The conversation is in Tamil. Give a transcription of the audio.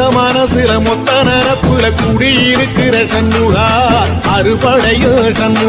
மொத்த மனசுல மொத்த நரப்புல குடியிருக்கிற சண்முகா அறுபடையோ சண்முகா